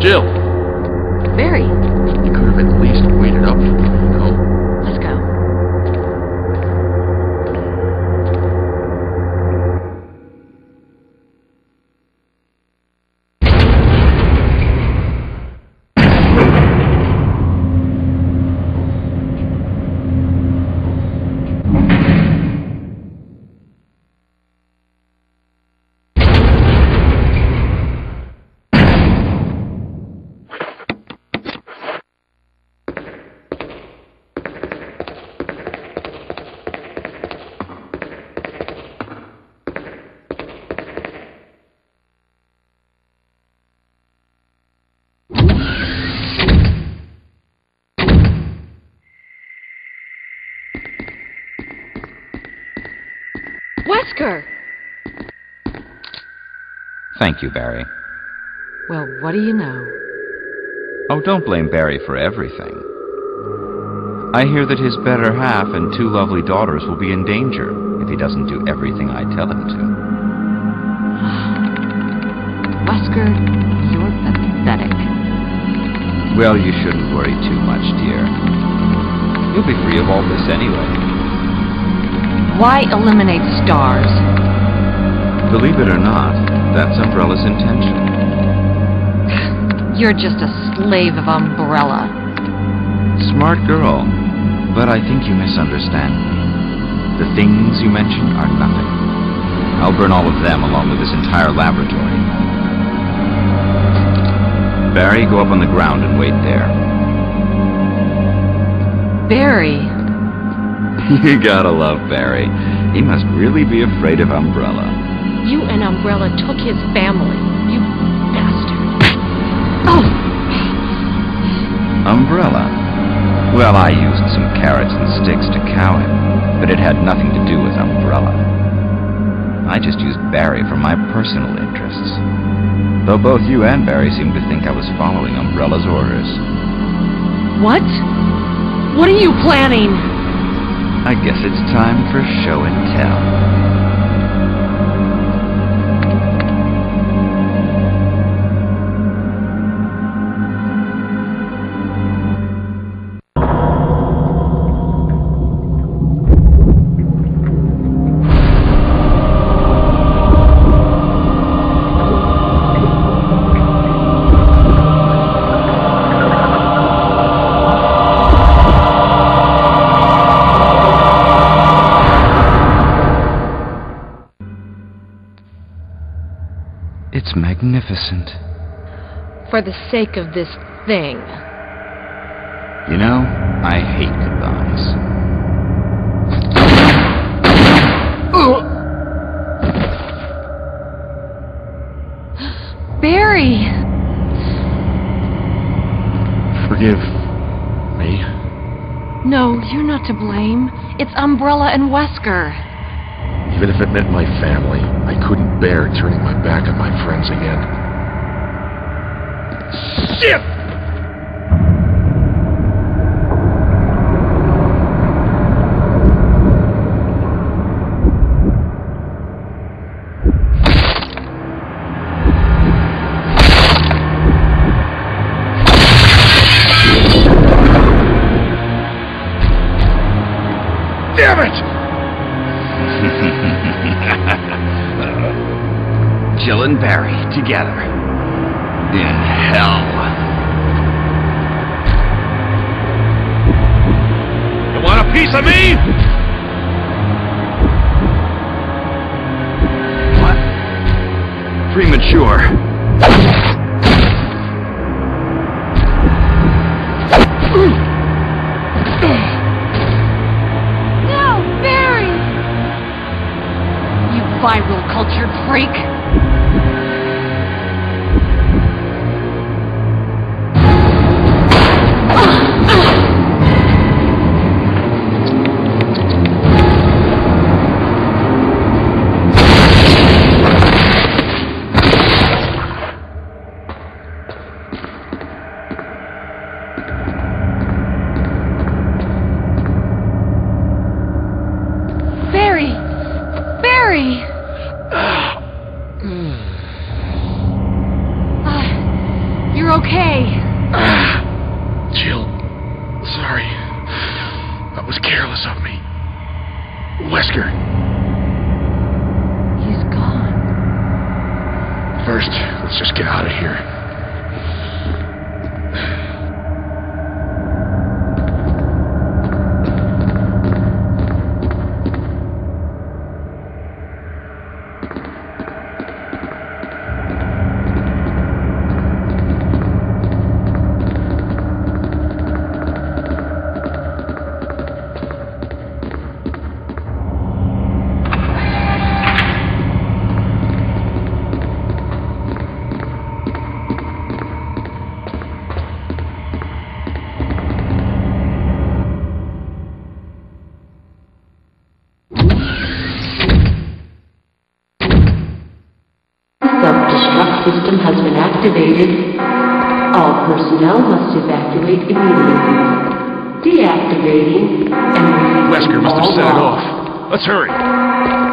Jill, Wesker! Thank you, Barry. Well, what do you know? Oh, don't blame Barry for everything. I hear that his better half and two lovely daughters will be in danger if he doesn't do everything I tell him to. Wesker, you're pathetic. Well, you shouldn't worry too much, dear. You'll be free of all this anyway. Why eliminate S.T.A.R.S.? Believe it or not, that's Umbrella's intention. You're just a slave of Umbrella. Smart girl, but I think you misunderstand me. The things you mention are nothing. I'll burn all of them along with this entire laboratory. Barry, go up on the ground and wait there. Barry, you gotta love Barry. He must really be afraid of Umbrella. you and Umbrella took his family. You bastard. Oh! Umbrella? Well, I used some carrots and sticks to cow him, but it had nothing to do with Umbrella. I just used Barry for my personal interests. Though both you and Barry seem to think I was following Umbrella's orders. What? What are you planning? I guess it's time for show and tell. It's magnificent. For the sake of this thing. You know, I hate goodbyes. Barry! Forgive me. No, you're not to blame. It's Umbrella and Wesker. Even if it meant my family, I couldn't bear turning my back on my friends again. Shit! Of me? What? Premature. No, Barry! You viral cultured freak! uh, you're okay. Uh, Jill, sorry. That was careless of me. Wesker. He's gone. First, let's just get out of here. system has been activated. All personnel must evacuate immediately. Deactivating Wesker must have set it off. Let's hurry.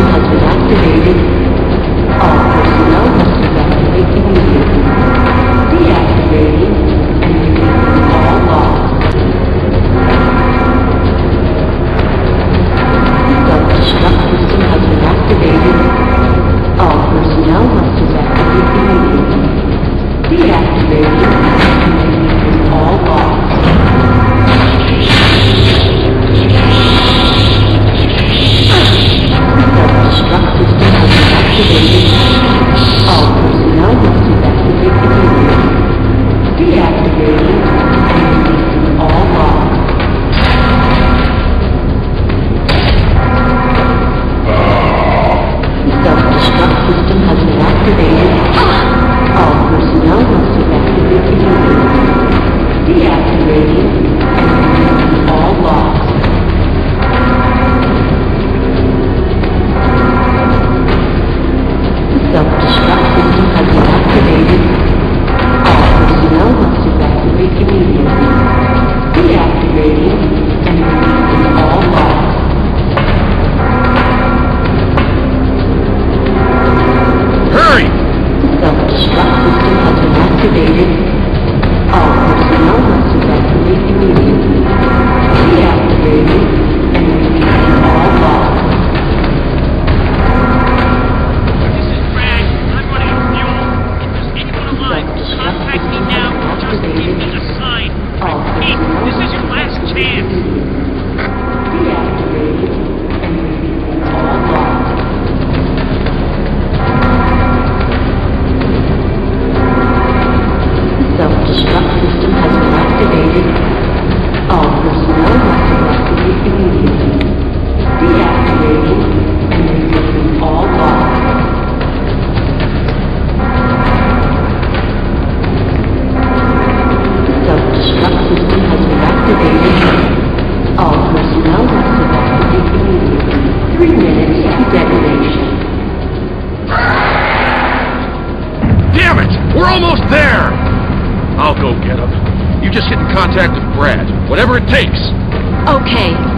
University of Pennsylvania. Thank you. Whatever it takes. Okay.